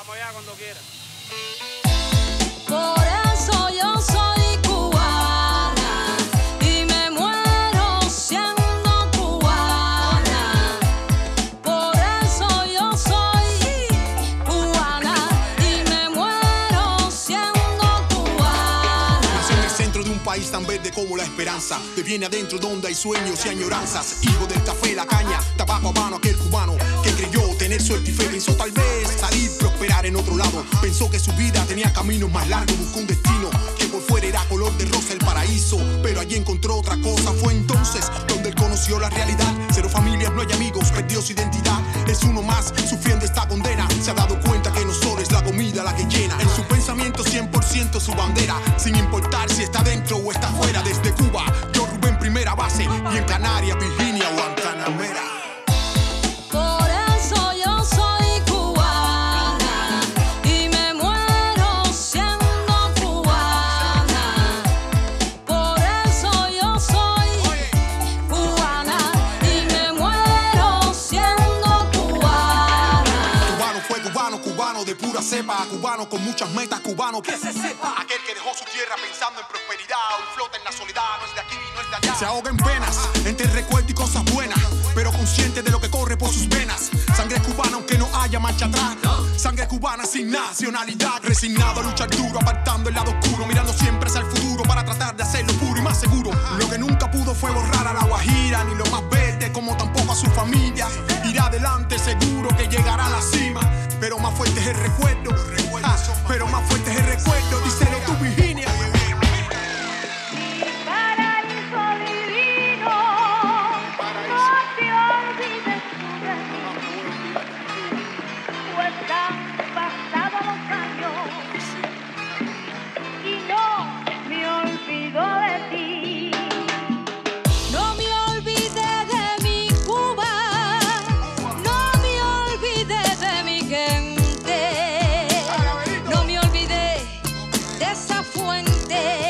Vamos allá cuando quiera. Por eso yo soy cubana y me muero siendo cubana. Por eso yo soy cubana y me muero siendo cubana. Nací en el centro de un país tan verde como la esperanza. De viene adentro donde hay sueños y añoranzas. Hijo del café, la caña, tabaco habano, aquel cubano que creyó tener suerte y fe. Pensó tal vez Pensó que su vida tenía caminos más largos, buscó un destino que por fuera era color de rosa el paraíso. Pero allí encontró otra cosa. Fue entonces donde él conoció la realidad. Cero familias, no hay amigos, perdió su identidad. Es uno más sufriendo esta condena. Se ha dado cuenta que no solo es la comida la que llena. En su pensamiento 100% su bandera. Sin importar si está dentro o está fuera. Pura cepa, cubano con muchas metas, cubano que se sepa. Aquel que dejó su tierra pensando en prosperidad, hoy flota en la soledad, no es de aquí, no es de allá. Se ahoga en penas, entre recuerdos y cosas buenas, pero consciente de lo que corre por sus venas. Sangre cubana aunque no haya marcha atrás. Sangre cubana sin nacionalidad, resignado a luchar duro, apartando el lado oscuro, mirando siempre hacia el futuro para tratar de hacerlo puro y más seguro. Lo que nunca pudo fue borrar a la Guajira, ni lo más verde, como tampoco a su familia. Irá adelante seguro más fuerte es el recuerdo. Ah, pero más fuerte es de esa fuente.